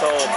So.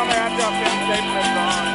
down there after I finish taping this song.